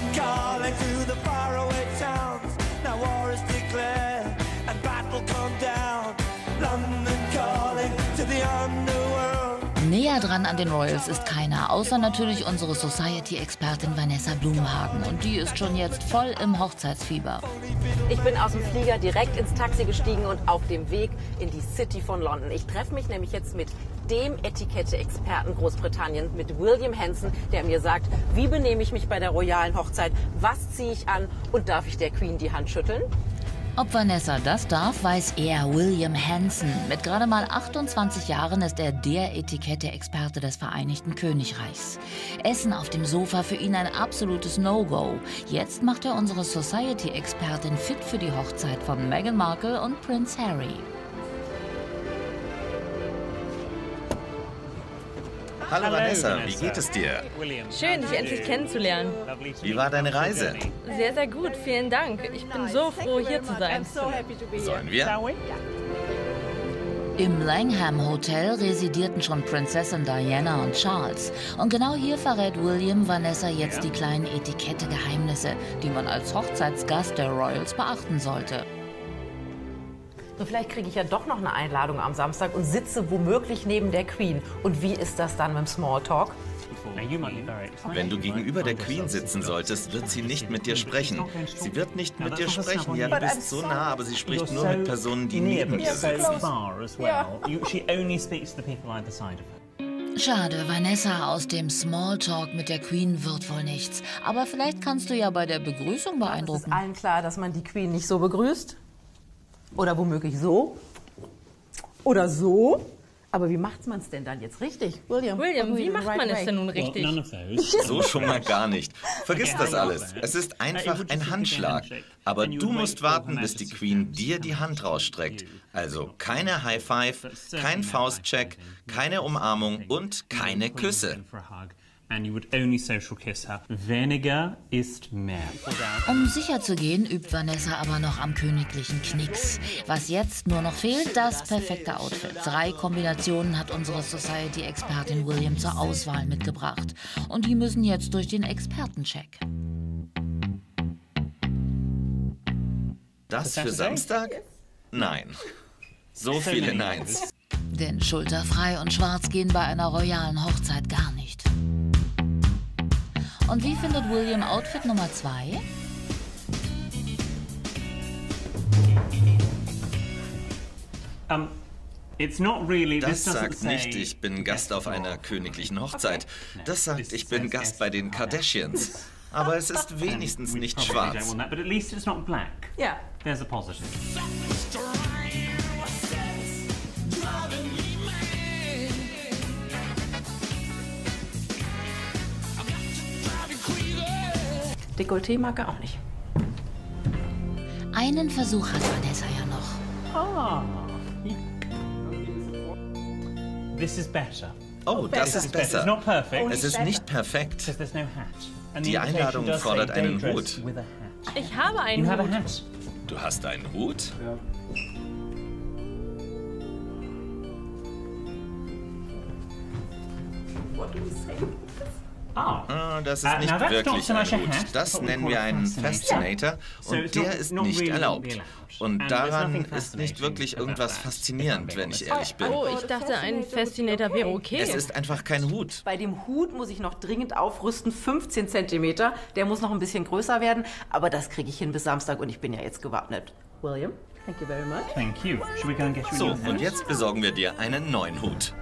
London calling Näher dran an den Royals ist keiner, außer natürlich unsere Society-Expertin Vanessa Blumhagen. Und die ist schon jetzt voll im Hochzeitsfieber. Ich bin aus dem Flieger direkt ins Taxi gestiegen und auf dem Weg in die City von London. Ich treffe mich nämlich jetzt mit dem Etikette-Experten Großbritanniens, mit William Hanson, der mir sagt, wie benehme ich mich bei der royalen Hochzeit, was ziehe ich an und darf ich der Queen die Hand schütteln? Ob Vanessa das darf, weiß er, William Hanson. Mit gerade mal 28 Jahren ist er der Etikette-Experte des Vereinigten Königreichs. Essen auf dem Sofa für ihn ein absolutes No-Go. Jetzt macht er unsere Society-Expertin fit für die Hochzeit von Meghan Markle und Prince Harry. Hallo Vanessa, wie geht es dir? Schön, dich endlich kennenzulernen. Wie war deine Reise? Sehr, sehr gut. Vielen Dank. Ich bin so froh, hier zu sein. Sollen wir? Im Langham Hotel residierten schon Prinzessin Diana und Charles. Und genau hier verrät William Vanessa jetzt die kleinen Etikette-Geheimnisse, die man als Hochzeitsgast der Royals beachten sollte. Und vielleicht kriege ich ja doch noch eine Einladung am Samstag und sitze womöglich neben der Queen. Und wie ist das dann mit dem Smalltalk? Wenn du gegenüber der Queen sitzen solltest, wird sie nicht mit dir sprechen. Sie wird nicht mit dir sprechen. Ja, du bist so nah, aber sie spricht nur mit Personen, die neben ihr sitzen. Schade, Vanessa, aus dem Smalltalk mit der Queen wird wohl nichts. Aber vielleicht kannst du ja bei der Begrüßung Ist beeindrucken. allen klar, dass man die Queen nicht so begrüßt? Oder womöglich so? Oder so? Aber wie macht man es denn dann jetzt richtig? William, William, wie macht do man right es denn nun richtig? So schon mal gar nicht. Vergiss das alles. Es ist einfach ein Handschlag. Aber du musst warten, bis die Queen dir die Hand rausstreckt. Also keine High Five, kein Faustcheck, keine Umarmung und keine Küsse. And you would only social kiss her. Weniger ist mehr. Um sicher zu gehen, übt Vanessa aber noch am königlichen Knicks. Was jetzt nur noch fehlt, das perfekte Outfit. Drei Kombinationen hat unsere Society-Expertin William zur Auswahl mitgebracht. Und die müssen jetzt durch den Expertencheck. Das für Samstag? Nein. So viele Neins. Denn schulterfrei und schwarz gehen bei einer royalen Hochzeit gar nicht. Und wie findet William Outfit Nummer zwei? Um, it's not really. Das sagt nicht, ich bin Gast auf einer königlichen Hochzeit. Das sagt, ich bin Gast bei den Kardashians. Aber es ist wenigstens We nicht schwarz. want that, Dekolleté mag er auch nicht. Einen Versuch hat Vanessa ja noch. Ah. This is better. Oh, das This ist besser. not perfect. Es ist nicht perfekt. Die Einladung say fordert einen Hut. Ich habe einen You have a Hut. hat. Du hast einen Hut? Ah. Ah, das ist Uh, nicht now that's not wirklich ein Hut. Das nennen wir it einen fascinator. Und der not- ist nicht really erlaubt. Und there's daran ist nicht wirklich irgendwas faszinierend, wenn ich ehrlich bin. Oh, ich dachte, ein Fascinator wäre okay. Es ist einfach kein Hut. Bei dem Hut muss ich noch dringend aufrüsten, 15 Zentimeter. Der muss noch ein bisschen größer werden, aber das kriege ich hin bis Samstag und ich bin ja jetzt gewappnet. William, thank you very much. Thank you. Should we go and get you So, und jetzt besorgen wir dir einen neuen Hut.